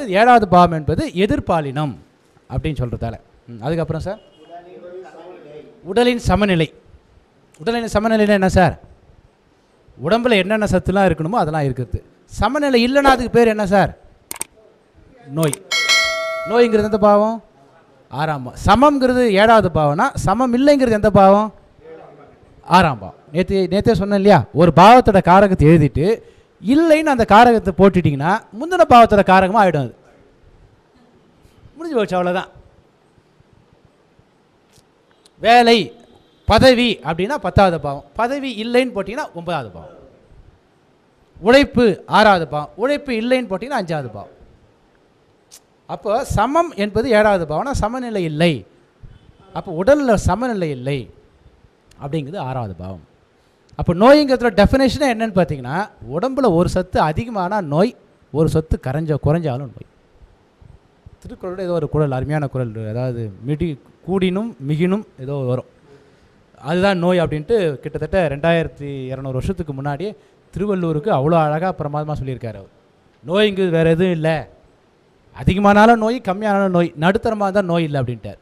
அடுத்தது ஏழாவது பாவம் என்பது எதிர்பாலினம் அப்படின்னு சொல்கிறதால அதுக்கப்புறம் சார்? உடலின் சமநிலை. உடலின் சமநிலைனா என்ன சார்? உடம்புல என்னென்ன சத்துலாம் இருக்கணுமோ அதெல்லாம் இருக்கிறது சமநிலை இல்லைன்னா அதுக்கு பேர் என்ன சார்? நோய். நோய்ங்கிறது எந்த பாவம்? ஆறாம் பாவம். சமம்ங்கிறது ஏழாவது பாவம்னா சமம் இல்லைங்கிறது எந்த பாவம்? ஆறாம் பாவம். நேற்று நேற்றே சொன்னேன் இல்லையா? ஒரு பாவத்தோட காரகத்தை எழுதிட்டு இல்லைன்னு அந்த காரகத்தை போட்டுட்டிங்கன்னா முந்தின பாவத்தோட காரகமாக ஆகிடும் அது. முடிஞ்சு போச்சு அவ்வளோதான் வேலை பதவி அப்படின்னா பத்தாவது பாவம். பதவி இல்லைன்னு போட்டிங்கன்னா ஒன்பதாவது பாவம். உழைப்பு ஆறாவது பாவம். உழைப்பு இல்லைன்னு போட்டிங்கன்னா அஞ்சாவது பாவம். அப்போ சமம் என்பது ஏழாவது பாவம்னா சமநிலை இல்லை. அப்போ உடலில் சமநிலை இல்லை. அப்படிங்கிறது ஆறாவது பாவம். அப்போ நோய்ங்கிறதுல டெஃபினேஷனே என்னன்னு பார்த்தீங்கன்னா உடம்புல ஒரு சத்து அதிகமானால் நோய் ஒரு சத்து கரைஞ்ச குறைஞ்சாலும் நோய். திருக்குறளோட ஏதோ ஒரு குறள் அருமையான குறள் அதாவது மிடி கூடினும் மிகினும் ஏதோ வரும். அதுதான் நோய் அப்படின்ட்டு கிட்டத்தட்ட ரெண்டாயிரத்தி இரநூறு வருஷத்துக்கு முன்னாடியே திருவள்ளூருக்கு அவ்வளோ அழகாக பிரமாதமாக சொல்லியிருக்காரு அவர். நோய்ங்கிறது வேறு எதுவும் இல்லை. அதிகமானாலும் நோய் கம்மியானாலும் நோய் நடுத்தரமாக இருந்தால் நோய் இல்லை அப்படின்ட்டார்.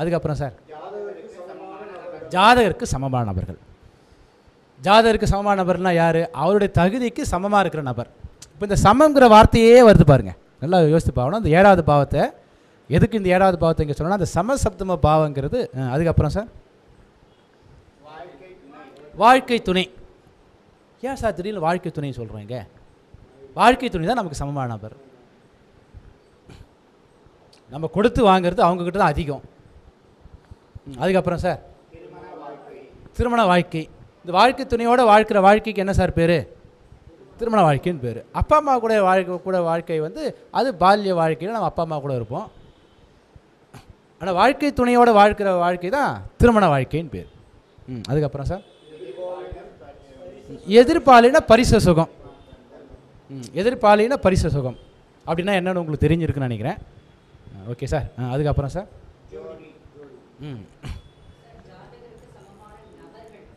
அதுக்கப்புறம் சார். ஜாதகருக்கு சமமான நபர்கள். ஜாதருக்கு சமமான நபர்னா யார்? அவருடைய தகுதிக்கு சமமாக இருக்கிற நபர். இப்போ இந்த சமங்கிற வார்த்தையே வருது பாருங்கள் நல்லா யோசித்து பார்க்கணும் இந்த ஏழாவது பாவத்தை எதுக்கு இந்த ஏழாவது பாவத்தை இங்கே சொன்னால் அந்த சமசப்தம பாவங்கிறது அதுக்கப்புறம் சார்? வாழ்க்கை துணை. ஏன் சார் திடீர்னு வாழ்க்கை துணை சொல்கிறேங்க வாழ்க்கை துணை தான் நமக்கு சமமான நபர். நம்ம கொடுத்து வாங்குறது அவங்கக்கிட்ட தான் அதிகம். அதுக்கப்புறம் சார்? திருமண வாழ்க்கை. இந்த வாழ்க்கை துணையோட வாழ்க்கிற வாழ்க்கைக்கு என்ன சார் பேர்? திருமண வாழ்க்கைன்னு பேர். அப்பா அம்மா கூட வாழ்க்கை கூட வாழ்க்கை வந்து அது பால்ய வாழ்க்கையில் நம்ம அப்பா அம்மா கூட இருப்போம். ஆனால் வாழ்க்கை துணையோட வாழ்க்கிற வாழ்க்கை தான் திருமண வாழ்க்கைன்னு பேர். ம் அதுக்கப்புறம் சார்? எதிர்பாலின பரிச சுகம். ம் எதிர்பாலின பரிச சுகம். அப்படின்னா என்னென்னு உங்களுக்கு தெரிஞ்சிருக்குன்னு நினைக்கிறேன். Okay sir. ஆ, அதுக்கப்புறம் சார்? ம்.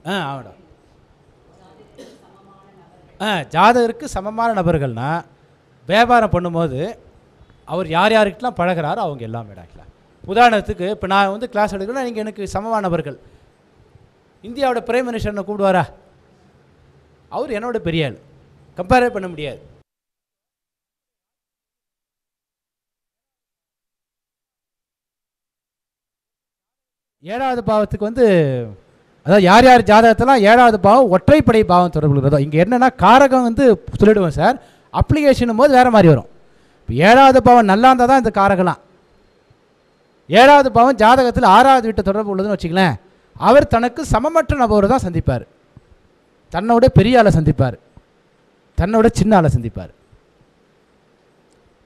ஆ ஆமாடா. ஜாதகருக்கு சமமான நபர்கள்னா வியாபாரம் பண்ணும்போது அவர் யார் யாருக்கெல்லாம் பழகிறாரோ அவங்க எல்லாம் ஆக்சுவலாக உதாரணத்துக்கு இப்போ நான் வந்து கிளாஸ் எடுக்கிறேன்னா நீங்கள் எனக்கு சமமான நபர்கள். இந்தியாவோட பிரைம் மினிஸ்டர் என்ன கூப்பிடுவாரா? அவர் என்னோட பெரிய ஆள். கம்பேரே பண்ண முடியாது. ஏழாவது பாவத்துக்கு வந்து அதாவது யார் யார் ஜாதகத்தெல்லாம் ஏழாவது பாவம் ஒற்றைப்படை பாவம் தொடர்பு இருக்கிறதோ இங்கே என்னென்னா காரகம் வந்து சொல்லிடுவோம் சார். அப்ளிகேஷனும் போது வேறு மாதிரி வரும். இப்போ ஏழாவது பாவம் நல்லா இருந்தால் தான் இந்த காரகம்லாம். ஏழாவது பாவம் ஜாதகத்தில் ஆறாவது வீட்டை தொடர்பு உள்ளதுன்னு வச்சுக்கலேன் அவர் தனக்கு சமமற்ற நபரை தான் சந்திப்பார். தன்னோட பெரிய ஆளை சந்திப்பார். தன்னோட சின்ன ஆளை சந்திப்பார்.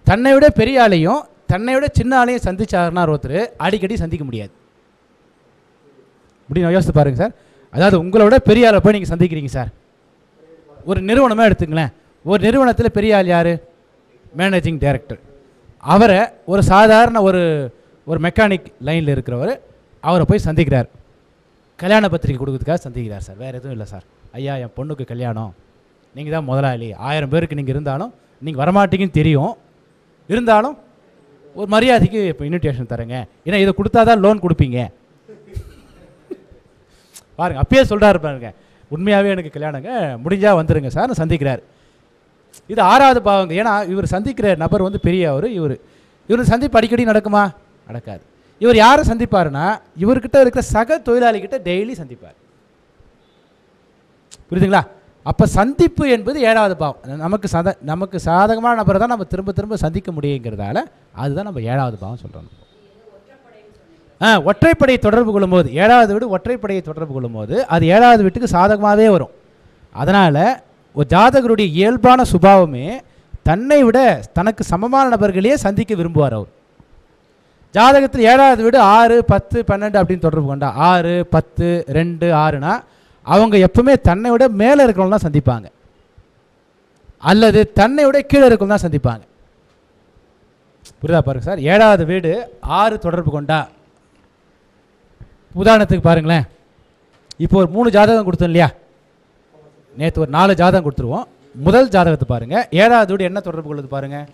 தன்னை விட பெரிய ஆளையும் தன்னை விட சின்ன ஆளையும் சந்திச்சாருன்னா ஒருத்தர் அடிக்கடி சந்திக்க முடியாது. அப்படின்னு யோசித்து பாருங்கள் சார். அதாவது உங்களோட பெரிய ஆளை போய் நீங்கள் சந்திக்கிறீங்க சார். ஒரு நிறுவனமே எடுத்துங்களேன். ஒரு நிறுவனத்தில் பெரிய ஆள் யார்? மேனேஜிங் டைரக்டர் அவரை ஒரு சாதாரண ஒரு ஒரு மெக்கானிக் லைனில் இருக்கிறவர் அவரை போய் சந்திக்கிறார். கல்யாண பத்திரிக்கை கொடுக்கறதுக்காக சந்திக்கிறார் சார். வேறு எதுவும் இல்லை சார். ஐயா என் பொண்ணுக்கு கல்யாணம். நீங்கள் தான் முதலாளி. ஆயிரம் பேருக்கு நீங்கள் இருந்தாலும் நீங்கள் வரமாட்டீங்கன்னு தெரியும். இருந்தாலும் ஒரு மரியாதைக்கு இப்போ இன்விடேஷன் தரேங்க. ஏன்னா இதை கொடுத்தா தான் லோன் கொடுப்பீங்க. பாருங்கள் அப்பயே சொல்கிறாரு பாருங்க. உண்மையாகவே எனக்கு கல்யாணங்க முடிஞ்சால் வந்துடுங்க சார் சந்திக்கிறார். இது ஆறாவது பாவங்க. ஏன்னா இவர் சந்திக்கிற நபர் வந்து பெரியவர் இவர். இவர் சந்திப்பு அடிக்கடி நடக்குமா? நடக்காது. இவர் யாரை சந்திப்பாருன்னா இவர்கிட்ட இருக்கிற சக தொழிலாளிகிட்ட டெய்லி சந்திப்பார். புரியுதுங்களா? அப்போ சந்திப்பு என்பது ஏழாவது பாவம். நமக்கு சத நமக்கு சாதகமான நபரை தான் நம்ம திரும்ப திரும்ப சந்திக்க முடியுங்கிறதால அதுதான் நம்ம ஏழாவது பாவம் சொல்கிறோம் ஒற்றைப்படையை தொடர்பு கொள்ளும்போது ஏழாவது வீடு ஒற்றைப்படையை தொடர்பு கொள்ளும்போது அது ஏழாவது வீட்டுக்கு சாதகமாகவே வரும். அதனால் ஒரு ஜாதகருடைய இயல்பான சுபாவமே தன்னை விட தனக்கு சமமான நபர்களையே சந்திக்க விரும்புவார் அவர். ஜாதகத்தில் ஏழாவது வீடு ஆறு பத்து பன்னெண்டு அப்படின்னு தொடர்பு கொண்டா ஆறு பத்து ரெண்டு ஆறுனா அவங்க எப்பவுமே தன்னை விட மேலே இருக்கிறவங்க தான் சந்திப்பாங்க. அல்லது தன்னை விட கீழே இருக்கிறவங்க தான் சந்திப்பாங்க. புரியுதா பாருங்க சார்? ஏழாவது வீடு ஆறு தொடர்பு கொண்டா உதாரணத்துக்கு பாருங்களேன். இப்போ ஒரு மூணு ஜாதகம் கொடுத்தோம் இல்லையா? நேற்று ஒரு நாலு ஜாதகம் கொடுத்துருவோம். முதல் ஜாதகத்தை பாருங்கள் ஏழாவது என்ன தொடர்பு கொள்ளுது பாருங்கள்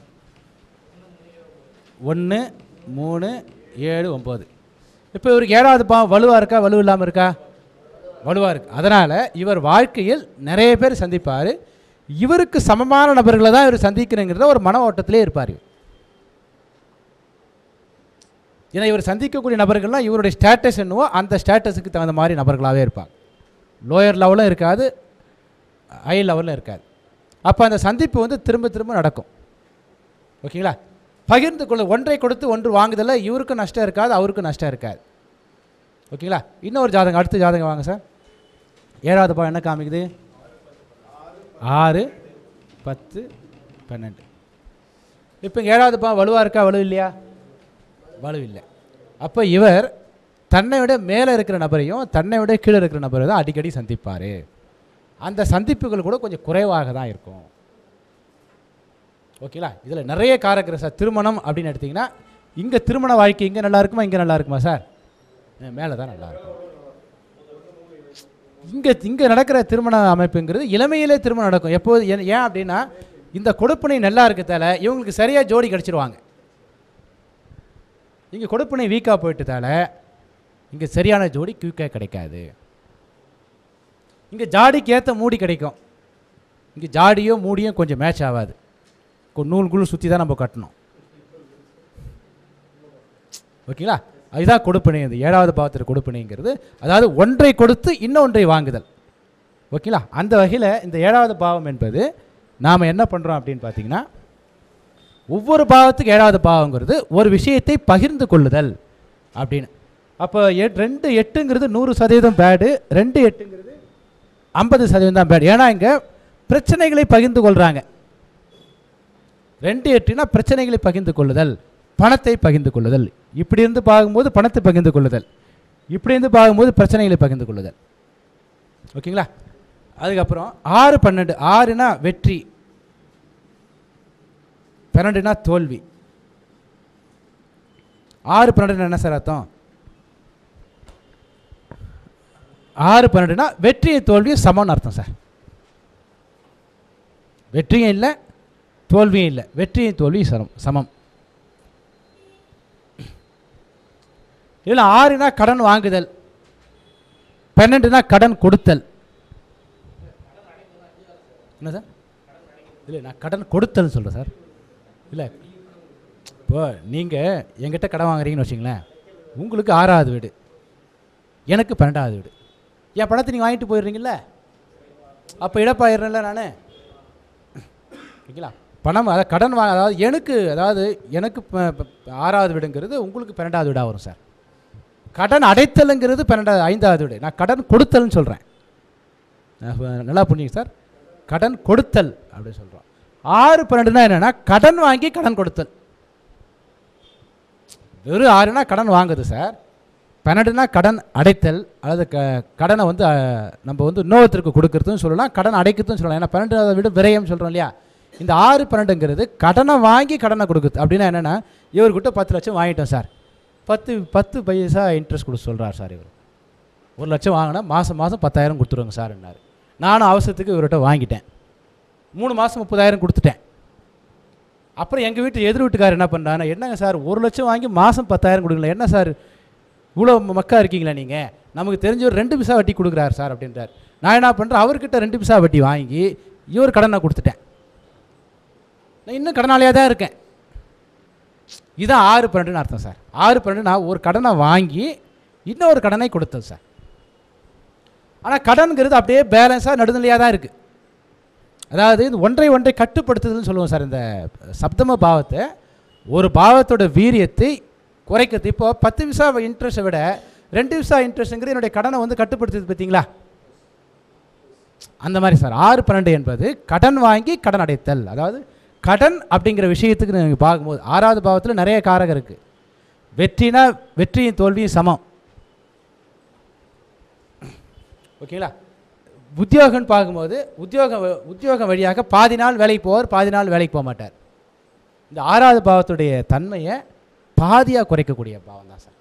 ஒன்று மூணு ஏழு ஒம்பது இப்போ இவருக்கு ஏழாவது பாவம் வலுவாக இருக்கா? வலு இல்லாமல் இருக்கா? வலுவாக இருக்கு. அதனால் இவர் வாழ்க்கையில் நிறைய பேர் சந்திப்பார். இவருக்கு சமமான நபர்களை தான் இவர் சந்திக்கணுங்கிறத ஒரு மன ஓட்டத்திலே இருப்பார் இவர். ஏன்னா இவர் சந்திக்கக்கூடிய நபர்கள்லாம் இவருடைய ஸ்டேட்டஸ் என்னவோ அந்த ஸ்டேட்டஸுக்கு தகுந்த மாதிரி நபர்களாகவே இருப்பாங்க. லோயர் லெவலும் இருக்காது ஹை லெவலில் இருக்காது. அப்போ அந்த சந்திப்பு வந்து திரும்ப திரும்ப நடக்கும். ஓகேங்களா? பகிர்ந்து கொள்ள ஒன்றை கொடுத்து ஒன்று வாங்குதல இவருக்கும் நஷ்டம் இருக்காது அவருக்கும் நஷ்டம் இருக்காது. ஓகேங்களா? இன்னொரு ஜாதகம் அடுத்த ஜாதகம் வாங்க சார். ஏழாவது பாவம் என்ன காமிக்குது? ஆறு பத்து பன்னெண்டு. இப்போ ஏழாவது பா வலுவாக இருக்கா வலு இல்லையா? வலுவில்லை. அப்போ இவர் தன்னை விட மேலே இருக்கிற நபரையும் தன்னை விட கீழே இருக்கிற நபரை தான் அடிக்கடி சந்திப்பார். அந்த சந்திப்புகள் கூட கொஞ்சம் குறைவாக தான் இருக்கும். ஓகேங்களா இதில் நிறைய காரக்கிற சார் திருமணம் அப்படின்னு எடுத்திங்கன்னா இங்கே திருமண வாழ்க்கை இங்கே நல்லா இருக்குமா இங்கே நல்லா இருக்குமா சார்? மேலே தான் நல்லா இருக்கும். இங்கே இங்கே நடக்கிற திருமண அமைப்புங்கிறது இளமையிலே திருமணம் நடக்கும். எப்போது ஏன் ஏன் அப்படின்னா இந்த கொடுப்பனை நல்லா இருக்கிறதால இவங்களுக்கு சரியாக ஜோடி கிடச்சிருவாங்க. இங்கே கொடுப்பினை வீக்காக போயிட்டதால இங்கே சரியான ஜோடி குயிக்காக கிடைக்காது. இங்கே ஜாடிக்கு ஏற்ற மூடி கிடைக்கும். இங்கே ஜாடியோ மூடியும் கொஞ்சம் மேட்ச் ஆகாது. கொ- நூல் குழு சுற்றி தான் நம்ம கட்டணும். ஓகேங்களா? அதுதான் கொடுப்பினை. இந்த ஏழாவது பாவத்தில் கொடுப்பினைங்கிறது. அதாவது ஒன்றை கொடுத்து இன்னொன்றை வாங்குதல். ஓகேங்களா? அந்த வகையில் இந்த ஏழாவது பாவம் என்பது நாம் என்ன பண்ணுறோம் அப்படின்னு பார்த்தீங்கன்னா ஒவ்வொரு பாவத்துக்கு ஏழாவது பாவங்கிறது ஒரு விஷயத்தை பகிர்ந்து கொள்ளுதல் அப்படின்னு. அப்போ எட் ரெண்டு எட்டுங்கிறது நூறு சதவீதம் பேடு ரெண்டு எட்டுங்கிறது ஐம்பது சதவீதம் தான் பேடு ஏன்னா இங்கே பிரச்சனைகளை பகிர்ந்து கொள்கிறாங்க ரெண்டு எட்டுனா பிரச்சனைகளை பகிர்ந்து கொள்ளுதல் பணத்தை பகிர்ந்து கொள்ளுதல். இப்படி இருந்து பார்க்கும்போது பணத்தை பகிர்ந்து கொள்ளுதல். இப்படி இருந்து பார்க்கும்போது பிரச்சனைகளை பகிர்ந்து கொள்ளுதல். ஓகேங்களா? அதுக்கப்புறம் ஆறு பன்னெண்டு ஆறுனா வெற்றி. பன்னெண்டுனா தோல்வி. ஆறு பன்னெண்டு என்ன சார் அர்த்தம்? ஆறு பன்னெண்டுனா வெற்றியும் தோல்வியும் சமம்னு அர்த்தம் சார். வெற்றியும் இல்லை தோல்வியும் இல்லை. வெற்றியும் தோல்வியும் சமம் சமம். இதில் ஆறுனா கடன் வாங்குதல் பன்னெண்டுனா கடன் கொடுத்தல். என்ன சார்? இல்லை நான் கடன் கொடுத்தல் சொல்கிறேன் சார். இல்லை. இப்போ நீங்கள் என்கிட்ட கடன் வாங்குறீங்கன்னு வச்சிங்களேன் உங்களுக்கு ஆறாவது வீடு எனக்கு பன்னெண்டாவது வீடு. என் பணத்தை நீங்கள் வாங்கிட்டு போயிடுறீங்கள அப்போ இழப்பாயிடுறேன்ல நான். ஓகேங்களா? பணம் அதாவது கடன் வாங்க அதாவது எனக்கு அதாவது எனக்கு ப- ப- ஆறாவது வீடுங்கிறது உங்களுக்கு பன்னெண்டாவது வீடாக வரும் சார். கடன் அடைத்தலுங்கிறது பன்னெண்டாவது ஐந்தாவது வீடு. நான் கடன் கொடுத்தல்னு சொல்கிறேன் நல்லா புரிஞ்சுங்க சார். கடன் கொடுத்தல் அப்படின்னு சொல்கிறோம் ஆறு பன்னெண்டுனா என்னென்னா கடன் வாங்கி கடன் கொடுத்தல் வெறும் ஆறுனா கடன் வாங்குது சார். பன்னெண்டுனா கடன் அடைத்தல் அல்லது க கடனை வந்து நம்ம வந்து இன்னொருத்தருக்கு கொடுக்கறதுன்னு சொல்லலாம் கடன் அடைக்கிறதுன்னு சொல்லலாம். ஏன்னா பன்னெண்டாவது விட விரயம் சொல்கிறோம் இல்லையா? இந்த ஆறு பன்னெண்டுங்கிறது கடனை வாங்கி கடனை கொடுக்குது. அப்படின்னா என்னென்னா இவர்கிட்ட பத்து லட்சம் வாங்கிட்டோம் சார். பத்து பத்து பைசா இன்ட்ரெஸ்ட் கொடுக்க சொல்கிறார் சார் இவர். ஒரு லட்சம் வாங்கினா மாதம் மாதம் பத்தாயிரம் கொடுத்துருவாங்க சார்ன்னாரு நானும் அவசரத்துக்கு இவர்கிட்ட வாங்கிட்டேன். மூணு மாதம் முப்பதாயிரம் கொடுத்துட்டேன். அப்புறம் எங்கள் வீட்டு எதிர் வீட்டுக்காரர் என்ன பண்ணுறாங்கன்னா என்னங்க சார் ஒரு லட்சம் வாங்கி மாதம் பத்தாயிரம் கொடுக்கல என்ன சார் இவ்வளோ மக்கா இருக்கீங்களா நீங்கள் நமக்கு தெரிஞ்ச ஒரு ரெண்டு பிசா வட்டி கொடுக்குறாரு சார் அப்படின்றார். நான் என்ன பண்ணுறேன் அவர்கிட்ட ரெண்டு பிசா வட்டி வாங்கி இவர் கடனை கொடுத்துட்டேன். நான் இன்னும் கடனாளியாக தான் இருக்கேன். இதான் ஆறு பன்னெண்டுன்னு அர்த்தம் சார். ஆறு பன்னெண்டு நான் ஒரு கடனை வாங்கி இன்னொரு கடனை கொடுத்தேன் சார். ஆனால் கடன்கிறது அப்படியே பேலன்ஸாக நடுநிலையாக தான் இருக்குது அதாவது இந்த ஒன்றை ஒன்றை கட்டுப்படுத்துதல்னு சொல்லுவோம் சார் இந்த சப்தம பாவத்தை. ஒரு பாவத்தோட வீரியத்தை குறைக்கிறது. இப்போ பத்து விசா இன்ட்ரெஸ்ட்டை விட ரெண்டு விசா இன்ட்ரெஸ்ட்டுங்கிறது என்னுடைய கடனை வந்து கட்டுப்படுத்துது பார்த்தீங்களா? அந்த மாதிரி சார். ஆறு பன்னெண்டு என்பது கடன் வாங்கி கடன் அடைத்தல். அதாவது கடன் அப்படிங்கிற விஷயத்துக்கு நீங்கள் பார்க்கும்போது ஆறாவது பாவத்தில் நிறைய காரகம் இருக்குது வெற்றினா வெற்றியும் தோல்வியும் சமம். ஓகேங்களா? உத்தியோகம்னு பார்க்கும்போது உத்தியோகம் உத்தியோகம் வழியாக பாதி நாள் வேலைக்கு போவார் பாதி நாள் வேலைக்கு போக மாட்டார். இந்த ஆறாவது பாவத்துடைய தன்மையை பாதியாக குறைக்கக்கூடிய பாவம் தான் சார்.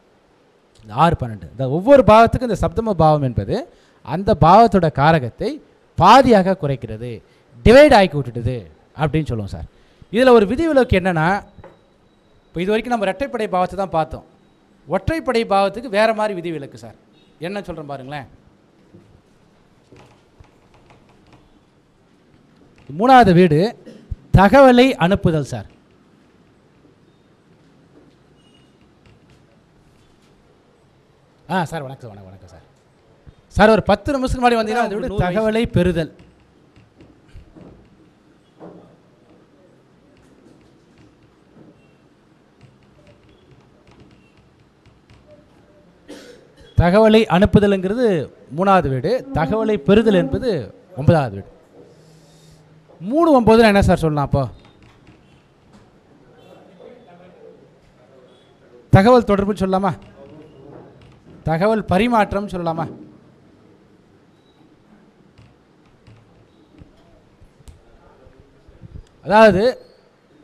இந்த ஆறு பன்னெண்டு. இந்த ஒவ்வொரு பாவத்துக்கும் இந்த சப்தம பாவம் என்பது அந்த பாவத்தோட காரகத்தை பாதியாக குறைக்கிறது டிவைட் ஆக்கி விட்டுடுது அப்படின்னு சொல்லுவோம் சார். இதில் ஒரு விதிவிலக்கு என்னென்னா இப்போ இது வரைக்கும் நம்ம இரட்டைப்படை பாவத்தை தான் பார்த்தோம். ஒற்றைப்படை பாவத்துக்கு வேறு மாதிரி விதிவிலக்கு சார். என்ன சொல்கிறேன் பாருங்களேன். மூணாவது வீடு தகவலை அனுப்புதல் சார். ஆ சார் வணக்கம் வணக்கம் வணக்கம் சார். சார் ஒரு பத்து நிமிஷத்துக்கு முன்னாடி வந்தீங்கன்னா அதை விட தகவலை பெறுதல். தகவலை அனுப்புதல்ங்கிறது மூணாவது வீடு தகவலை பெறுதல் என்பது ஒன்பதாவது வீடு. மூணு ஒம்பதுல என்ன சார் சொல்லலாம் அப்போ? தகவல் தொடர்பு சொல்லலாமா? தகவல் பரிமாற்றம் சொல்லலாமா? அதாவது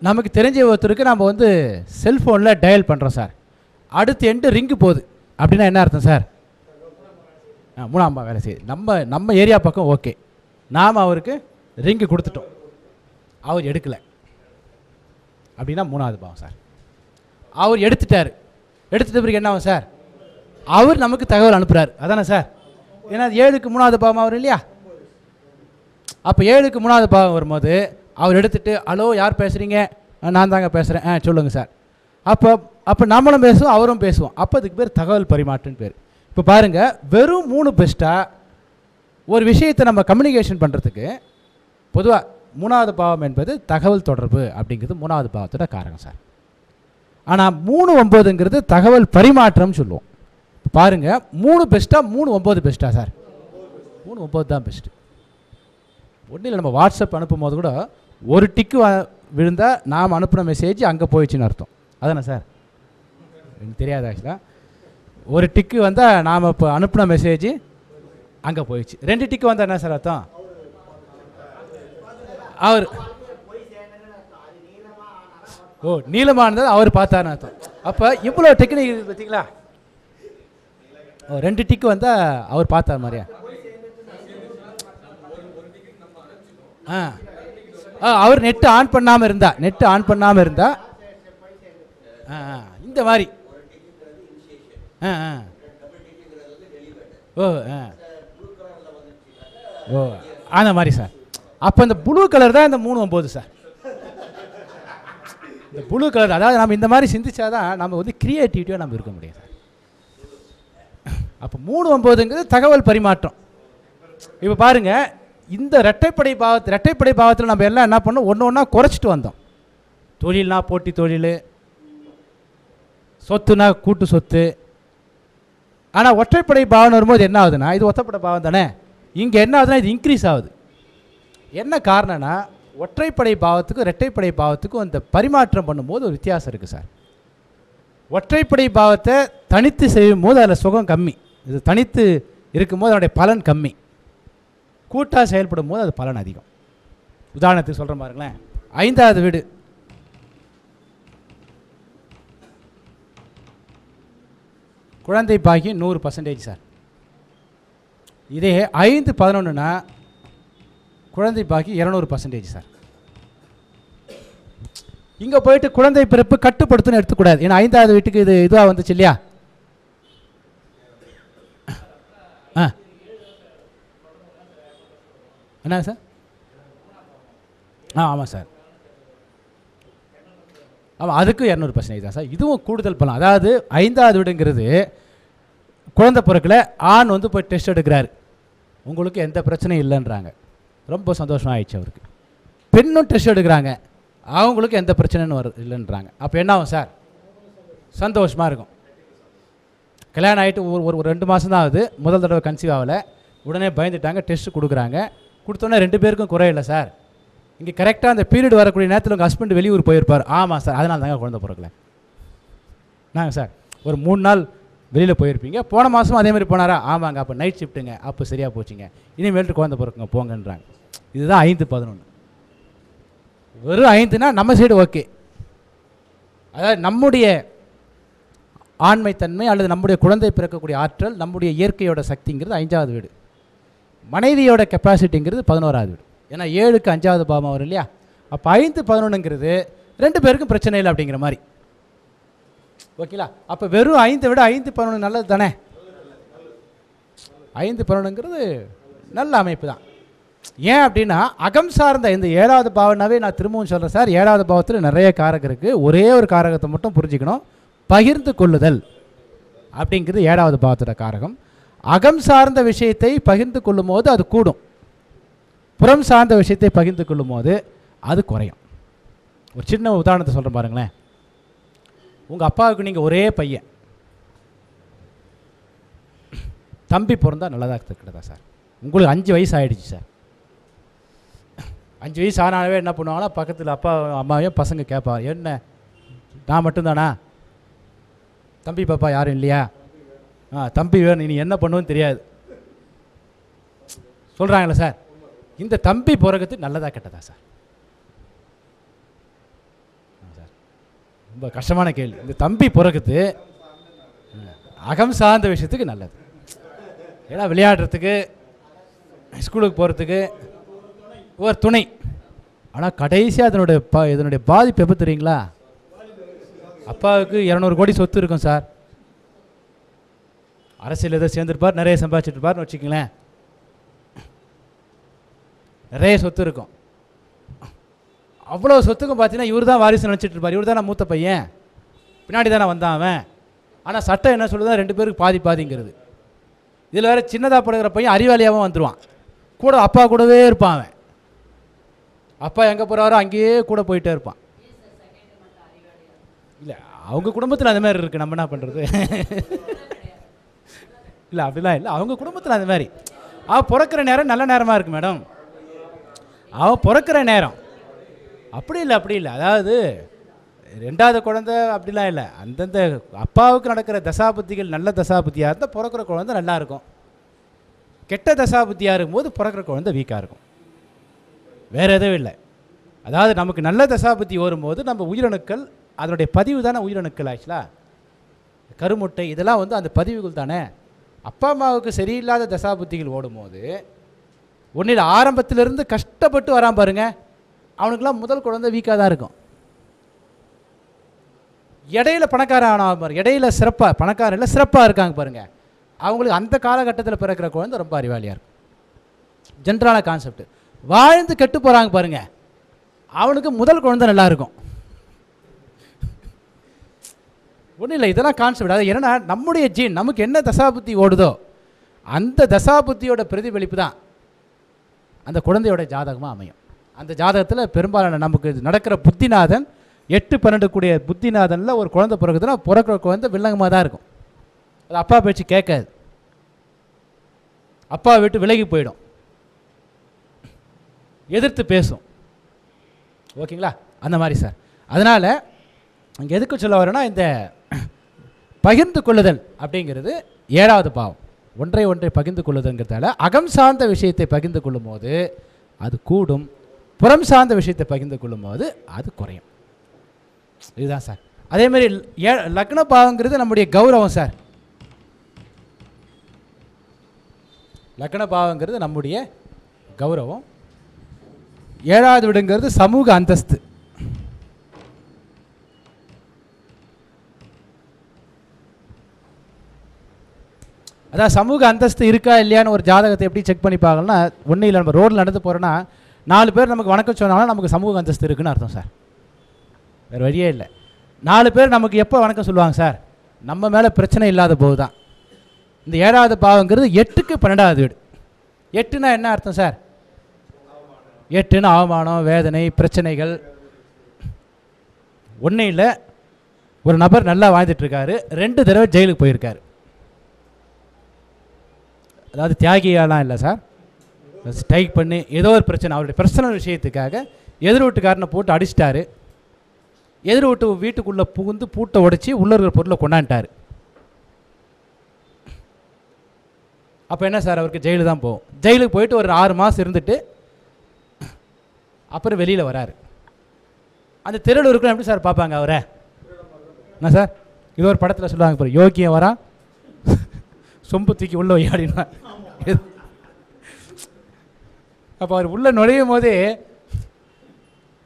நமக்கு தெரிஞ்ச ஒருத்தருக்கு நம்ம வந்து செல்ஃபோனில் டயல் பண்ணுறோம் சார். அடுத்து எண்டு ரிங்கு போகுது. அப்படின்னா என்ன அர்த்தம் சார்? ஆ மூணாம் வேலை செய்யுது. நம்ம நம்ம ஏரியா பக்கம் ஓகே. நாம் அவருக்கு ரிங்கு கொடுத்துட்டோம். அவர் எடுக்கலை. அப்படின்னா மூணாவது பாவம் சார். அவர் எடுத்துட்டார். எடுத்துட்ட பிறகு என்ன ஆகும் சார்? அவர் நமக்கு தகவல் அனுப்புகிறார் அதானே சார்? ஏன்னா ஏழுக்கு மூணாவது பாவம் அவர் இல்லையா? அப்போ ஏழுக்கு மூணாவது பாவம் வரும்போது அவர் எடுத்துட்டு ஹலோ யார் பேசுகிறீங்க நான் தாங்க பேசுகிறேன் ஆ சொல்லுங்கள் சார். அப்போ அப்போ நம்மளும் பேசுவோம் அவரும் பேசுவோம். அப்போ அதுக்கு பேர் தகவல் பரிமாற்றம்னு பேர். இப்போ பாருங்கள் வெறும் மூணு பெஸ்ட்டாக ஒரு விஷயத்தை நம்ம கம்யூனிகேஷன் பண்ணுறதுக்கு பொதுவாக மூணாவது பாவம் என்பது தகவல் தொடர்பு அப்படிங்கிறது மூணாவது பாவத்தோட காரணம் சார். ஆனால் மூணு ஒம்போதுங்கிறது தகவல் பரிமாற்றம்னு சொல்லுவோம். பாருங்கள் மூணு பெஸ்ட்டாக மூணு ஒம்பது பெஸ்ட்டா சார். மூணு ஒம்பது தான் பெஸ்ட்டு ஒன்றும் இல்லை நம்ம வாட்ஸ்அப் அனுப்பும் போது கூட ஒரு டிக்கு விழுந்தால் நாம் அனுப்பின மெசேஜ் அங்கே போயிடுச்சுன்னு அர்த்தம். அதானே சார்? எனக்கு தெரியாது ஆக்சுவலாக ஒரு டிக்கு வந்தால் நாம் இப்போ அனுப்பின மெசேஜ் அங்கே போயிடுச்சு. ரெண்டு டிக்கு வந்தால் என்ன சார் அர்த்தம்? அவர் ஓ நீளமானது அவர் பார்த்தார் அர்த்தம். அப்போ இவ்வளோ டெக்னிக் இருக்குது பார்த்தீங்களா ஓ ரெண்டு டிக்கு வந்தால் அவர் பார்த்தார் மாதிரியா? ஆ. ஆ அவர் நெட்டு ஆன் பண்ணாமல் இருந்தா நெட்டு ஆன் பண்ணாமல் இருந்தா ஆ ஆ, இந்த மாதிரி. ஆ ஆ. ஓ ஆ. ஓ அந்த மாதிரி சார். அப்போ இந்த ப்ளூ கலர் தான் இந்த மூணு ஒம்பது சார் இந்த ப்ளூ கலர் அதாவது நம்ம இந்த மாதிரி சிந்திச்சாதான் நம்ம வந்து க்ரியேட்டிவிட்டியாக நம்ம இருக்க முடியும் சார் அப்போ மூணு ஒம்பதுங்கிறது தகவல் பரிமாற்றம். இப்போ பாருங்க இந்த ரெட்டைப்படை பாவத்து ரெட்டைப்படை பாவத்தில் நம்ம எல்லாம் என்ன பண்ணோம்? ஒன்று ஒன்றா குறைச்சிட்டு வந்தோம். தொழில்னா போட்டி தொழில் சொத்துனா கூட்டு சொத்து. ஆனால் ஒற்றைப்படை பாவம் வரும்போது என்ன ஆகுதுன்னா இது ஒத்தப்படை பாவம் தானே? இங்கே என்ன ஆகுதுன்னா இது இன்க்ரீஸ் ஆகுது. என்ன காரணம்னா ஒற்றைப்படை பாவத்துக்கும் இரட்டைப்படை பாவத்துக்கும் அந்த பரிமாற்றம் பண்ணும்போது ஒரு வித்தியாசம் இருக்குது சார். ஒற்றைப்படை பாவத்தை தனித்து செய்யும் போது அதில் சுகம் கம்மி. இது தனித்து இருக்கும்போது அதனுடைய பலன் கம்மி. கூட்டாக செயல்படும் போது அது பலன் அதிகம். உதாரணத்துக்கு சொல்கிற பாருங்களேன். ஐந்தாவது வீடு. குழந்தை பாக்கி நூறு பர்சன்டேஜ் சார். இதே ஐந்து பதினொன்றுனா குழந்தை பாக்கி இரநூறு பர்சன்டேஜ் சார் இங்கே போயிட்டு குழந்தை பிறப்பு கட்டுப்படுத்துன்னு எடுத்துக்கூடாது. ஏன்னா ஐந்தாவது வீட்டுக்கு இது இதுவாக வந்துச்சு இல்லையா? ஆ. என்ன சார் ஆ ஆமாம் சார் ஆமாம் அதுக்கும் இரநூறு பர்சன்டேஜ் தான் சார் இதுவும் கூடுதல் பலம் அதாவது ஐந்தாவது வீடுங்கிறது குழந்தை பிறக்கல ஆண் வந்து போய் டெஸ்ட் எடுக்கிறாரு. உங்களுக்கு எந்த பிரச்சனையும் இல்லைன்றாங்க. ரொம்ப சந்தோஷம் ஆயிடுச்சு அவருக்கு. பெண்ணும் டெஸ்ட் எடுக்கிறாங்க. அவங்களுக்கு எந்த பிரச்சனையும் வரு இல்லைன்றாங்க. அப்போ என்ன ஆகும் சார்? சந்தோஷமாக இருக்கும். கல்யாணம் ஆகிட்டு ஒரு ஒரு ஒரு ரெண்டு மாதம் தான் ஆகுது. முதல் தடவை கன்சீவ் ஆகலை. உடனே பயந்துட்டாங்க டெஸ்ட் கொடுக்குறாங்க. கொடுத்தோன்னே ரெண்டு பேருக்கும் குறையில்லை சார். இங்கே கரெக்டாக அந்த பீரியட் வரக்கூடிய நேரத்தில் உங்கள் ஹஸ்பண்ட் வெளியூர் போயிருப்பார். ஆமாம் சார். அதனால தாங்க குழந்தை பிறக்கல. நாங்கள் சார்? ஒரு மூணு நாள் வெளியில் போயிருப்பீங்க. போன மாதமும் அதே மாதிரி போனாரா? ஆமாங்க. அப்போ நைட் ஷிஃப்ட்டுங்க அப்போ சரியாக போச்சுங்க. இனிமேல்ட்டு குழந்தை பிறக்குங்க போங்கன்றாங்க. இதுதான் ஐந்து பதினொன்று வெறும் ஐந்துனா நம்ம சைடு ஓகே அதாவது நம்முடைய ஆண்மைத்தன்மை அல்லது நம்முடைய குழந்தை பிறக்கக்கூடிய ஆற்றல் நம்முடைய இயற்கையோட சக்திங்கிறது ஐந்தாவது வீடு. மனைவியோட கெப்பாசிட்டிங்கிறது பதினோராவது வீடு. ஏன்னா ஏழுக்கு அஞ்சாவது பாவம் வரும் இல்லையா? அப்போ ஐந்து பதினொன்றுங்கிறது ரெண்டு பேருக்கும் பிரச்சனை இல்லை அப்படிங்கிற மாதிரி. ஓகேங்களா அப்போ வெறும் ஐந்தை விட ஐந்து பதினொன்று நல்லது தானே? ஐந்து பதினொன்றுங்கிறது நல்ல அமைப்பு தான். ஏன் அப்படின்னா அகம் சார்ந்த இந்த ஏழாவது பாவனாவே நான் திரும்பவும் சொல்கிறேன் சார். ஏழாவது பாவத்தில் நிறைய காரகம் இருக்குது ஒரே ஒரு காரகத்தை மட்டும் புரிஞ்சுக்கணும். பகிர்ந்து கொள்ளுதல் அப்படிங்கிறது ஏழாவது பாவத்தோட காரகம். அகம் சார்ந்த விஷயத்தை பகிர்ந்து கொள்ளும் போது அது கூடும். புறம் சார்ந்த விஷயத்தை பகிர்ந்து கொள்ளும் போது அது குறையும். ஒரு சின்ன உதாரணத்தை சொல்கிறேன் பாருங்களேன். உங்கள் அப்பாவுக்கு நீங்கள் ஒரே பையன். தம்பி பிறந்தா நல்லதாக இருக்கிறதா சார்? உங்களுக்கு அஞ்சு வயசு ஆகிடுச்சு சார். அஞ்சு வயசு ஆனாலே என்ன பண்ணுவாங்கன்னா பக்கத்தில் அப்பா அம்மாவையும் பசங்க கேட்பா என்ன? நான் மட்டும்தானா? தம்பி பாப்பா யாரும் இல்லையா? ஆ தம்பி வேணும் நீ என்ன பண்ணுவேன்னு தெரியாது. சொல்கிறாங்களே சார் இந்த தம்பி பிறகுது நல்லதாக கெட்டதா சார்? சார். ரொம்ப கஷ்டமான கேள்வி. இந்த தம்பி பிறகுது அகம் சார்ந்த விஷயத்துக்கு நல்லது. ஏன்னா விளையாடுறதுக்கு ஸ்கூலுக்கு போகிறதுக்கு ஒரு துணை. ஆனால் கடைசியாக அதனுடைய ப இதனுடைய பாதிப்பு எப்போ தெரியுங்களா? அப்பாவுக்கு இரநூறு கோடி சொத்து இருக்கும் சார். அரசியல் ஏதோ சேர்ந்துருப்பார் நிறைய சம்பாதிச்சிட்ருப்பார்னு வச்சுக்கங்களேன். நிறைய சொத்து இருக்கும். அவ்வளோ சொத்துக்கும் பார்த்தீங்கன்னா இவர் தான் வாரிசு நினச்சிட்டு இருப்பார். இவர் தான் மூத்த பையன். பின்னாடி தானே வந்தான் அவன். ஆனால் சட்டம் என்ன சொல்லுதான் ரெண்டு பேருக்கு பாதி பாதிங்கிறது. இதில் வேறு சின்னதாக படுகிற பையன் அறிவாளியாகவும் வந்துடுவான் கூட அப்பா கூடவே இருப்பான் அவன். அப்பா எங்கே போகிறாரோ அங்கேயே கூட போயிட்டே இருப்பான். இல்லை அவங்க குடும்பத்தில் அந்த மாதிரி இருக்குது நம்ம என்ன பண்ணுறது இல்லை அப்படிலாம் இல்லை. அவங்க குடும்பத்தில் அந்த மாதிரி. அவன் பிறக்கிற நேரம் நல்ல நேரமாக இருக்கு மேடம். அவன் பிறக்கிற நேரம். அப்படி இல்லை அப்படி இல்லை. அதாவது ரெண்டாவது குழந்தை அப்படிலாம் இல்லை. அந்தந்த அப்பாவுக்கு நடக்கிற தசாபுத்திகள் நல்ல தசாபுத்தியாக இருந்தால் பிறக்கிற குழந்தை நல்லா இருக்கும். கெட்ட தசாபுத்தியாக இருக்கும்போது பிறக்கிற குழந்தை வீக்காக இருக்கும். வேறு எதுவும் இல்லை. அதாவது நமக்கு நல்ல தசாபத்தி வரும்போது நம்ம உயிரணுக்கள் அதனுடைய பதிவு தானே உயிரணுக்கள் ஆக்சுவலாக கருமுட்டை இதெல்லாம் வந்து அந்த பதிவுகள் தானே? அப்பா அம்மாவுக்கு சரியில்லாத தசாபுத்திகள் ஓடும்போது ஒன்றில் ஆரம்பத்திலிருந்து கஷ்டப்பட்டு வரான் பாருங்க அவனுக்கெல்லாம் முதல் குழந்தை வீக்காக தான் இருக்கும். இடையில பணக்காரன் ஆனால் பாருங்க இடையில சிறப்பாக பணக்காரன் இல்லை சிறப்பாக இருக்காங்க பாருங்க. அவங்களுக்கு அந்த காலகட்டத்தில் பிறக்கிற குழந்தை ரொம்ப அறிவாளியாக இருக்கும். ஜென்ரலான கான்செப்ட் வாழ்ந்து கெட்டு போகிறாங்க பாருங்க. அவனுக்கு முதல் குழந்தை நல்லா இருக்கும் ஒன்றும் இல்லை இதெல்லாம் கான்செப்ட் அது என்னென்னா நம்முடைய ஜீன் நமக்கு என்ன தசாபுத்தி ஓடுதோ அந்த தசாபுத்தியோட பிரதிபலிப்பு தான் அந்த குழந்தையோட ஜாதகமாக அமையும். அந்த ஜாதகத்தில் பெரும்பாலான நமக்கு நடக்கிற புத்திநாதன் எட்டு பன்னெண்டு கூடிய புத்திநாதனில் ஒரு குழந்தை பிறகுதுன்னா பிறக்கிற குழந்தை வில்லங்கமாக தான் இருக்கும். அது அப்பா பேச்சு கேட்காது. அப்பா விட்டு விலகி போயிடும். எதிர்த்து பேசும். ஓகேங்களா? அந்த மாதிரி சார். அதனால் இங்கே எதுக்கு சொல்ல வரேன்னா இந்த பகிர்ந்து கொள்ளுதல் அப்படிங்கிறது ஏழாவது பாவம். ஒன்றை ஒன்றை பகிர்ந்து கொள்ளுதல்ங்கிறதால அகம் சார்ந்த விஷயத்தை பகிர்ந்து கொள்ளும்போது அது கூடும். புறம் சார்ந்த விஷயத்தை பகிர்ந்து கொள்ளும்போது அது குறையும். இதுதான் சார். அதே மாதிரி ஏ லக்ன பாவங்கிறது நம்முடைய கௌரவம் சார். லக்ன பாவங்கிறது நம்முடைய கௌரவம். ஏழாவது வீடுங்கிறது சமூக அந்தஸ்து. அதான் சமூக அந்தஸ்து இருக்கா இல்லையான்னு ஒரு ஜாதகத்தை எப்படி செக் பண்ணி பார்க்கலன்னா ஒன்றும் இல்லை நம்ம ரோட்டில் நடந்து போகிறோன்னா நாலு பேர் நமக்கு வணக்கம் சொன்னாலும் நமக்கு சமூக அந்தஸ்து இருக்குன்னு அர்த்தம் சார். வேறு வழியே இல்லை. நாலு பேர் நமக்கு எப்போ வணக்கம் சொல்லுவாங்க சார்? நம்ம மேலே பிரச்சனை இல்லாத போது தான் இந்த ஏழாவது பாவங்கிறது எட்டுக்கு பன்னெண்டாவது வீடு. எட்டுனா என்ன அர்த்தம் சார்? எட்டுன்னு அவமானம் வேதனை பிரச்சனைகள். ஒன்றும் இல்லை. ஒரு நபர் நல்லா வாழ்ந்துட்டுருக்காரு. ரெண்டு தடவை ஜெயிலுக்கு போயிருக்காரு. அதாவது தியாகியாலாம் இல்லை சார். ஸ்ட்ரைக் பண்ணி ஏதோ ஒரு பிரச்சனை அவருடைய பர்சனல் விஷயத்துக்காக எதிர்வீட்டுக்காரனை போட்டு அடிச்சிட்டாரு. எதிர்வீட்டு வீட்டுக்குள்ளே புகுந்து பூட்டை உடைச்சி உள்ள இருக்கிற பொருளை கொண்டாண்டாரு அப்போ என்ன சார் அவருக்கு ஜெயிலு தான் போகும் ஜெயிலுக்கு போயிட்டு ஒரு ஆறு மாதம் இருந்துட்டு அப்புறம் வெளியில் வராரு. அந்த தெருவில் இருக்கிற எப்படி சார் பார்ப்பாங்க அவரை? என்ன சார்? இது ஒரு படத்தில் சொல்லுவாங்க இப்போ யோகியம் வரான் சொம்பு தூக்கி உள்ள வை அப்படின்னா அப்போ அவர் உள்ளே நுழையும் போதே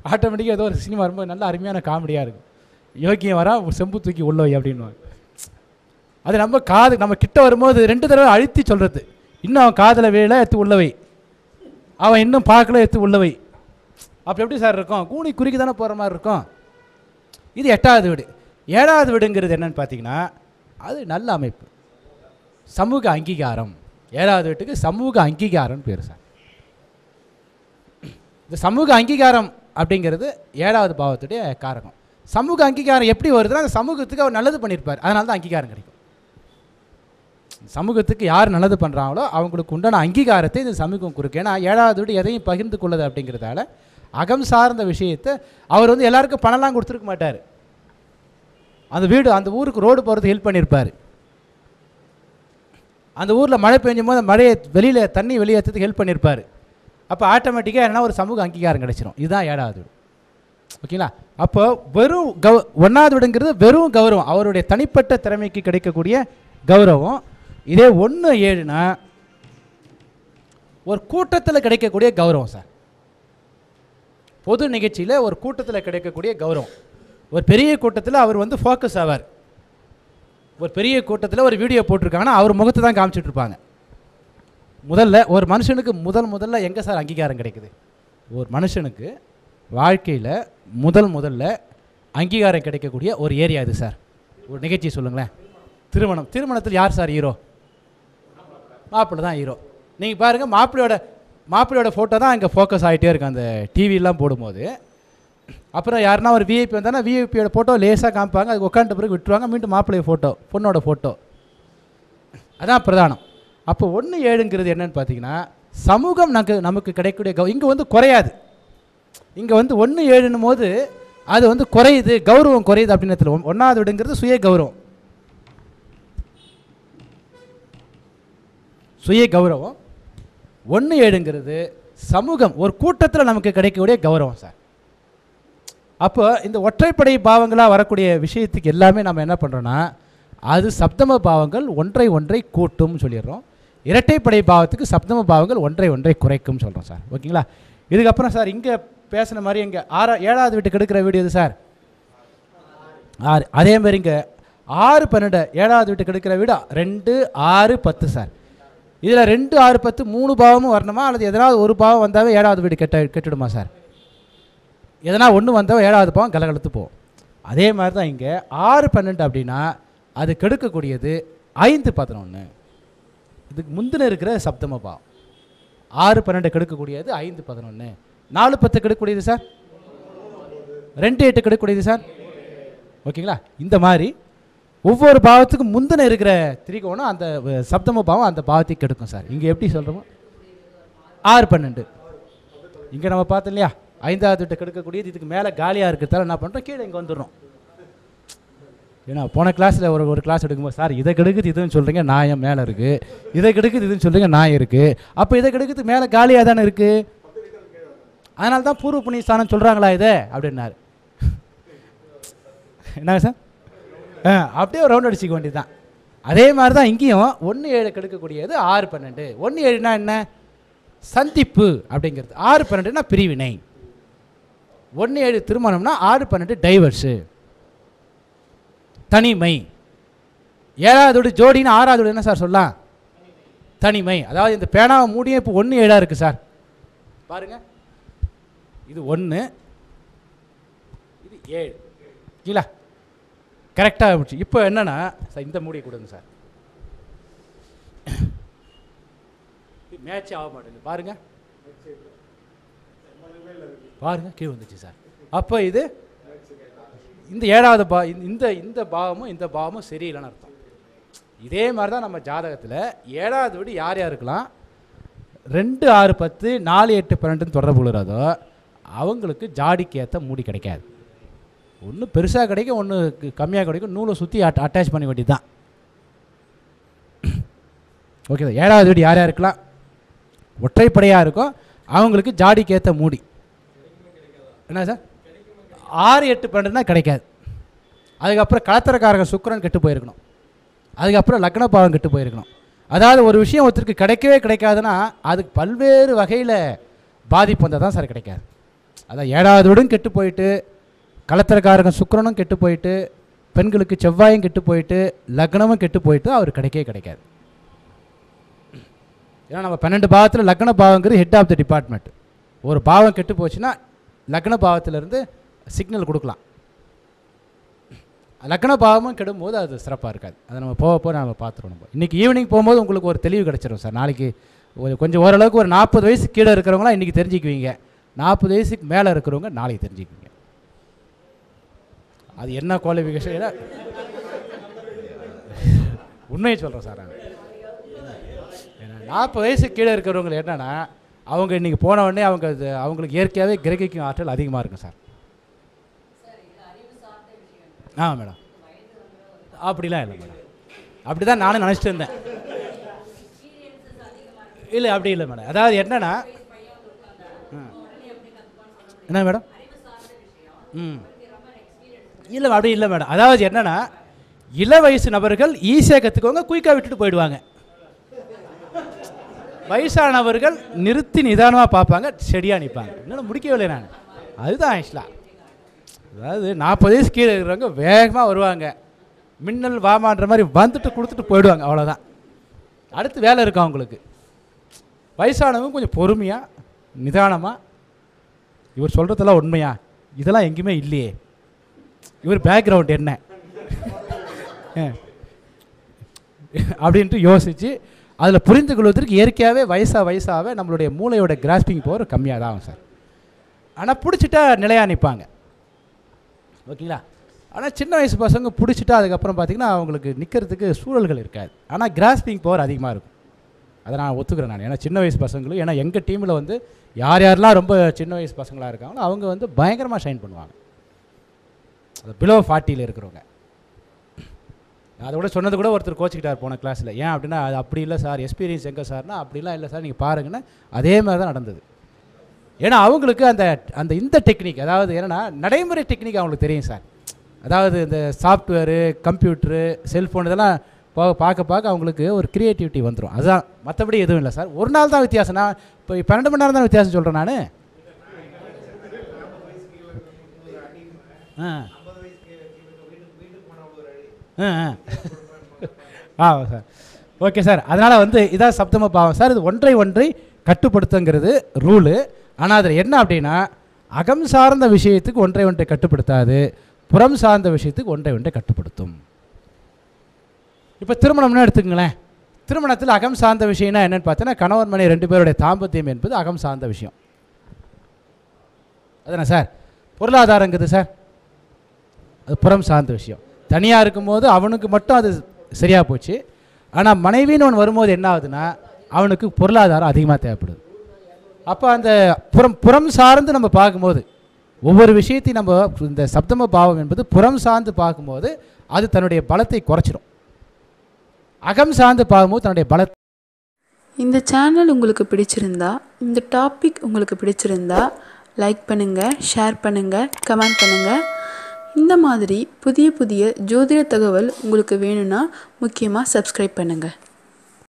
ஆட்டோமேட்டிக்காக ஏதோ ஒரு சினிமா ரொம்ப நல்ல அருமையான காமெடியாக இருக்கும். யோகியம் வரா செம்பு தூக்கி உள்ள வை அப்படின்வாங்க அது நம்ம காது நம்ம கிட்ட வரும்போது ரெண்டு தடவை அழுத்தி சொல்கிறது இன்னும் அவன் காதில் வேலை எடுத்து உள்ளவை அவன் இன்னும் பார்க்கல எடுத்து உள்ளவை அப்படி எப்படி சார் இருக்கும்? கூனி குறுக்கி தானே போகிற மாதிரி இருக்கும்? இது எட்டாவது வீடு. ஏழாவது வீடுங்கிறது என்னன்னு பார்த்தீங்கன்னா அது நல்ல அமைப்பு. சமூக அங்கீகாரம். ஏழாவது வீட்டுக்கு சமூக அங்கீகாரம்னு பேர் சார். இந்த சமூக அங்கீகாரம் அப்படிங்கிறது ஏழாவது பாவத்துடைய காரகம். சமூக அங்கீகாரம் எப்படி வருதுன்னா அந்த சமூகத்துக்கு அவர் நல்லது பண்ணியிருப்பார். அதனால தான் அங்கீகாரம் கிடைக்கும். சமூகத்துக்கு யார் நல்லது பண்ணுறாங்களோ அவங்களுக்கு உண்டான அங்கீகாரத்தை இந்த சமூகம் கொடுக்கும். ஏன்னா ஏழாவது வீடு எதையும் பகிர்ந்து கொள்ளது அப்படிங்கிறதால அகம் சார்ந்த விஷயத்தை அவர் வந்து எல்லாருக்கும் பணம்லாம் கொடுத்துருக்க மாட்டார். அந்த வீடு அந்த ஊருக்கு ரோடு போகிறது ஹெல்ப் பண்ணியிருப்பார் அந்த ஊரில் மழை பெஞ்சும் போது மழையை வெளியில் தண்ணி வெளியேற்றதுக்கு ஹெல்ப் பண்ணியிருப்பார் அப்போ ஆட்டோமேட்டிக்காக என்ன ஒரு சமூக அங்கீகாரம் கிடைச்சிரும். இதுதான் ஏழாவது வீடு. ஓகேங்களா அப்போ வெறும் கௌ ஒன்றாவது வீடுங்கிறது வெறும் கௌரவம். அவருடைய தனிப்பட்ட திறமைக்கு கிடைக்கக்கூடிய கௌரவம். இதே ஒன்று ஏழுனா ஒரு கூட்டத்தில் கிடைக்கக்கூடிய கௌரவம் சார். பொது நிகழ்ச்சியில் ஒரு கூட்டத்தில் கிடைக்கக்கூடிய கௌரவம். ஒரு பெரிய கூட்டத்தில் அவர் வந்து ஃபோக்கஸ் ஆவார். ஒரு பெரிய கூட்டத்தில் ஒரு வீடியோ போட்டிருக்காங்கன்னா அவர் முகத்தை தான் காமிச்சிட்ருப்பாங்க முதல்ல ஒரு மனுஷனுக்கு முதல் முதல்ல எங்கே சார் அங்கீகாரம் கிடைக்குது? ஒரு மனுஷனுக்கு வாழ்க்கையில் முதல் முதல்ல அங்கீகாரம் கிடைக்கக்கூடிய ஒரு ஏரியா இது சார். ஒரு நிகழ்ச்சி சொல்லுங்களேன். திருமணம். திருமணத்தில் யார் சார் ஹீரோ மாப்பிள்ளை தான் ஹீரோ நீங்கள் பாருங்கள் மாப்பிள்ளையோட மாப்பிள்ளையோட ஃபோட்டோ தான் அங்கே ஃபோக்கஸ் ஆகிட்டே இருக்கும் அந்த டிவிலாம் போடும்போது. அப்புறம் யாருன்னா ஒரு விஐபி வந்தானா விஐபியோட ஃபோட்டோ லேசாக காமிப்பாங்க. அது உட்காந்த பிறகு விட்டுருவாங்க. மீண்டும் மாப்பிள்ளைய ஃபோட்டோ பொண்ணோட ஃபோட்டோ அதான் பிரதானம். அப்போ ஒன்று ஏழுங்கிறது என்னன்னு பார்த்தீங்கன்னா சமூகம் நமக்கு நமக்கு கிடைக்கக்கூடிய கௌ இங்கே வந்து குறையாது. இங்கே வந்து ஒன்று ஏழுன்னும் போது அது வந்து குறையுது கௌரவம் குறையுது அப்படின்னு ஒன்றாவது விடுங்கிறது சுய கௌரவம். சுய கௌரவம். ஒன்று ஏழுங்கிறது சமூகம் ஒரு கூட்டத்தில் நமக்கு கிடைக்கக்கூடிய கௌரவம் சார். அப்போ இந்த ஒற்றைப்படை பாவங்களாக வரக்கூடிய விஷயத்துக்கு எல்லாமே நம்ம என்ன பண்ணுறோன்னா அது சப்தம பாவங்கள் ஒன்றை ஒன்றை கூட்டும்னு சொல்லிடுறோம். இரட்டைப்படை பாவத்துக்கு சப்தம பாவங்கள் ஒன்றை ஒன்றை குறைக்கும் சொல்கிறோம் சார். ஓகேங்களா? இதுக்கப்புறம் சார் இங்கே பேசின மாதிரி இங்கே ஆறா ஏழாவது வீட்டுக்கு எடுக்கிற வீடியோ இது சார்? ஆறு. அதே மாதிரி இங்கே ஆறு பன்னெண்டு ஏழாவது வீட்டுக்கு எடுக்கிற வீடு? ரெண்டு ஆறு பத்து சார். இதில் ரெண்டு ஆறு பத்து மூணு பாவமும் வரணுமா? அல்லது எதனாவது ஒரு பாவம் வந்தாவே ஏழாவது வீடு கெட்ட கெட்டுடுமா சார்? எதனா ஒன்று வந்தால் ஏழாவது பாவம் கலகலத்து போகும். அதே மாதிரி தான் இங்கே ஆறு பன்னெண்டு அப்படின்னா அது கெடுக்கக்கூடியது ஐந்து பதினொன்று இதுக்கு முந்தின இருக்கிற சப்தம பாவம். ஆறு பன்னெண்டு கெடுக்கக்கூடியது ஐந்து பதினொன்று நாலு பத்து கெடுக்கக்கூடியது சார்? ரெண்டு எட்டு கெடுக்கக்கூடியது சார்? ஓகேங்களா? இந்த மாதிரி ஒவ்வொரு பாவத்துக்கும் முந்தின இருக்கிற திரிகோணம் அந்த சப்தம பாவம் அந்த பாவத்தை கெடுக்கும் சார். இங்கே எப்படி சொல்கிறோமோ ஆறு பன்னெண்டு. இங்கே நம்ம பார்த்தோம் இல்லையா? ஐந்தாவது விட்டு கெடுக்கக்கூடியது இதுக்கு மேலே காலியாக இருக்கிறதால என்ன பண்ணுறோம் கீழே இங்கே வந்துடுறோம். ஏன்னா போன கிளாஸில் ஒரு ஒரு கிளாஸ் எடுக்கும்போது சார் இதை கெடுக்குது இதுன்னு சொல்கிறீங்க நாயம் மேலே இருக்குது இதை கெடுக்குது இதுன்னு சொல்கிறீங்க நாய் இருக்குது அப்போ இதை கெடுக்குது மேலே காலியாக தானே இருக்குது அதனால தான் பூர்வ புண்ணிய ஸ்தானம் சொல்கிறாங்களா இதை? அப்படின்னாரு. என்னங்க சார்? அப்படியே ஒரு ரவுண்ட் அடிச்சிக்க வேண்டியது தான் அதே மாதிரி தான் இங்கேயும் ஒன்று ஏழு கெடுக்கக்கூடியது ஆறு பன்னெண்டு. ஒன்று ஏழுனா என்ன? சந்திப்பு அப்படிங்கிறது. ஆறு பன்னெண்டுனா பிரிவினை. ஒன்று ஏழு திருமணம்னா ஆறு பன்னெண்டு டைவர்ஸு தனிமை. ஏழாவதோடு ஜோடின்னு ஆறாவதோடு என்ன சார் சொல்லலாம்? தனிமை. அதாவது இந்த பேனாவை மூடியும் இப்போ ஒன்று ஏழாக இருக்குது சார். பாருங்க. இது ஒன்று இது ஏழு. கீழே. கரெக்டாக இருந்துச்சு இப்போ என்னென்னா சார் இந்த மூடியை கொடுங்க சார். மேட்சே ஆக மாட்டேங்குது. பாருங்கள் பாருங்கள் கீழே வந்துச்சு சார். அப்போ இது இந்த ஏழாவது பா இந்த- இந்த இந்த பாவமும் இந்த பாவமும் சரியில்லைன்னு அர்த்தம். இதே மாதிரி தான் நம்ம ஜாதகத்தில் ஏழாவது வீடு யார் யாருக்கெல்லாம் ரெண்டு ஆறு பத்து நாலு எட்டு பன்னெண்டுன்னு தொடர்பு கொள்கிறதோ அவங்களுக்கு ஜாடிக்கு ஏற்ற மூடி கிடைக்காது. ஒன்று பெருசாக கிடைக்கும் ஒன்று கம்மியாக கிடைக்கும். நூலை சுற்றி அட் அட்டாச் பண்ண வேண்டியது தான். ஓகே சார் ஏழாவது வீடு யார் யாருக்கெல்லாம் ஒற்றைப்படையாக இருக்கும் அவங்களுக்கு ஜாடிக்கு ஏற்ற மூடி. என்ன சார்? ஆறு எட்டு பன்னெண்டுனா கிடைக்காது. அதுக்கப்புறம் கலத்தரக்காரங்க சுக்கரன் கெட்டு போயிருக்கணும். அதுக்கப்புறம் லக்ன பாவம் கெட்டு போயிருக்கணும். அதாவது ஒரு விஷயம் ஒருத்தருக்கு கிடைக்கவே கிடைக்காதுன்னா அதுக்கு பல்வேறு வகையில் பாதிப்பு வந்தால் தான் சார் கிடைக்காது. அதான் ஏழாவது வீடும் கெட்டு போயிட்டு கலத்திரக்காரகன் சுக்கிரனும் கெட்டு போயிட்டு பெண்களுக்கு செவ்வாயும் கெட்டு போயிட்டு லக்னமும் கெட்டு போயிட்டு அவர் கிடைக்கவே கிடைக்காது. ஏன்னா நம்ம பன்னெண்டு பாவத்தில் லக்ன பாவங்கிறது ஹெட் ஆஃப் த டிபார்ட்மெண்ட் ஒரு பாவம் கெட்டு போச்சுன்னா லக்ன பாவத்திலேருந்து சிக்னல் கொடுக்கலாம். லக்ன பாவமும் கெடும்போது அது சிறப்பாக இருக்காது. அதை நம்ம போக போக நம்ம பார்த்துருவோம் இன்றைக்கி ஈவினிங் போகும்போது உங்களுக்கு ஒரு தெளிவு கிடச்சிரும் சார். நாளைக்கு ஒரு கொஞ்சம் ஓரளவுக்கு ஒரு நாற்பது வயசு கீழே இருக்கிறவங்களாம் இன்றைக்கி தெரிஞ்சுக்குவீங்க. நாற்பது வயசுக்கு மேலே இருக்கிறவங்க நாளைக்கு தெரிஞ்சுக்குவீங்க. அது என்ன குவாலிஃபிகேஷன் ஏன்னா உண்மையை சொல்கிறேன் சார் நான். நாற்பது வயசு கீழே இருக்கிறவங்க என்னென்னா அவங்க இன்றைக்கி போன உடனே அவங்க அது அவங்களுக்கு இயற்கையாகவே கிரகிக்கும் ஆற்றல் அதிகமாக இருக்கும் சார். ஆ மேடம். அப்படிலாம் இல்லை மேடம். அப்படி தான் நானும் நினச்சிட்டு இருந்தேன். இல்லை அப்படி இல்லை மேடம். அதாவது என்னென்னா என்ன மேடம்? ம். இல்லை அப்படி இல்லை மேடம். அதாவது என்னென்னா இள வயசு நபர்கள் ஈஸியாக கற்றுக்கோங்க குயிக்காக விட்டுட்டு போயிடுவாங்க. வயசானவர்கள் நிறுத்தி நிதானமாக பார்ப்பாங்க செடியாக நிற்பாங்க இன்னும் முடிக்கவில்லை நான். அதுதான் ஆக்சுவலாக அதாவது நாற்பது வயசு கீழே இருக்கிறவங்க வேகமாக வருவாங்க. மின்னல் வாமான்ற மாதிரி வந்துட்டு கொடுத்துட்டு போயிடுவாங்க அவ்வளோதான் அடுத்து வேலை இருக்கும் அவங்களுக்கு? வயசானவங்க கொஞ்சம் பொறுமையாக நிதானமாக இவர் சொல்கிறதெல்லாம் உண்மையா? இதெல்லாம் எங்கேயுமே இல்லையே. இவர் பேக்ரவுண்ட் என்ன? அப்படின்ட்டு யோசித்து அதில் புரிந்து கொள்வதற்கு இயற்கையாகவே வயசாக வயசாக நம்மளுடைய மூளையோட கிராஸ்பிங் பவர் கம்மியாக தான் ஆகும் சார். ஆனால் பிடிச்சிட்டா நிலையாக நிற்பாங்க ஓகேங்களா? ஆனால் சின்ன வயசு பசங்க பிடிச்சிட்டா அதுக்கப்புறம் பார்த்திங்கன்னா அவங்களுக்கு நிற்கிறதுக்கு சூழல்கள் இருக்காது. ஆனால் கிராஸ்பிங் பவர் அதிகமாக இருக்கும். அதை நான் ஒத்துக்கிறேன் நான். ஏன்னா சின்ன வயசு பசங்களும் ஏன்னா எங்கள் டீமில் வந்து யார் யாரெல்லாம் ரொம்ப சின்ன வயசு பசங்களாக இருக்காங்களோ அவங்க வந்து பயங்கரமாக ஷைன் பண்ணுவாங்க. அது பிலோ ஃபார்ட்டியில் இருக்கிறவங்க. அதை கூட சொன்னது கூட ஒருத்தர் கோச்சிக்கிட்டார் போன கிளாஸில் ஏன் அப்படின்னா அது அப்படி இல்லை சார் எக்ஸ்பீரியன்ஸ் எங்கே சார்னா அப்படிலாம் இல்லை சார் நீங்கள் பாருங்கன்னா அதே மாதிரி தான் நடந்தது. ஏன்னா அவங்களுக்கு அந்த அந்த இந்த டெக்னிக் அதாவது என்னென்னா நடைமுறை டெக்னிக் அவங்களுக்கு தெரியும் சார். அதாவது இந்த சாஃப்ட்வேரு கம்ப்யூட்ரு செல்ஃபோன் இதெல்லாம் போக பார்க்க பார்க்க அவங்களுக்கு ஒரு க்ரியேட்டிவிட்டி வந்துடும் அதுதான் மற்றபடி எதுவும் இல்லை சார். ஒரு நாள் தான் வித்தியாசம். நான் இப்போ பன்னெண்டு மணி நேரம் தான் வித்தியாசம் சொல்கிறேன் நான்? ஆ. ஆ ஆ. Sir okay. சார். அதனால் வந்து இதான் சப்தம பாவம். சார் இது ஒன்றை ஒன்றை கட்டுப்படுத்துங்கிறது ரூலு. ஆனால் அதில் என்ன அப்படின்னா அகம் சார்ந்த விஷயத்துக்கு ஒன்றை ஒன்றை கட்டுப்படுத்தாது புறம் சார்ந்த விஷயத்துக்கு ஒன்றை ஒன்றை கட்டுப்படுத்தும். இப்போ திருமணம்னு எடுத்துக்கங்களேன். திருமணத்தில் அகம் சார்ந்த விஷயம்னா என்னென்னு பார்த்தீங்கன்னா கணவன் மனை ரெண்டு பேருடைய தாம்பத்தியம் என்பது அகம் சார்ந்த விஷயம். அதானே சார்? பொருளாதாரங்கிறது சார்? அது புறம் சார்ந்த விஷயம். தனியாக இருக்கும்போது அவனுக்கு மட்டும் அது சரியாக போச்சு. ஆனால் மனைவின்னு ஒன்று வரும்போது என்ன ஆகுதுன்னா அவனுக்கு பொருளாதாரம் அதிகமாக தேவைப்படுது. அப்போ அந்த புறம் புறம் சார்ந்து நம்ம பார்க்கும்போது ஒவ்வொரு விஷயத்தையும் நம்ம இந்த சப்தம பாவம் என்பது புறம் சார்ந்து பார்க்கும்போது அது தன்னுடைய பலத்தை குறைச்சிரும். அகம் சார்ந்து பார்க்கும்போது தன்னுடைய பலத்தை இந்த சேனல் உங்களுக்கு பிடிச்சிருந்தா இந்த டாபிக் உங்களுக்கு பிடிச்சிருந்தா லைக் பண்ணுங்கள் ஷேர் பண்ணுங்கள் கமெண்ட் பண்ணுங்கள் இந்த மாதிரி புதிய புதிய ஜோதிட தகவல் உங்களுக்கு வேணும்னா முக்கியமாக சப்ஸ்கிரைப் பண்ணுங்கள்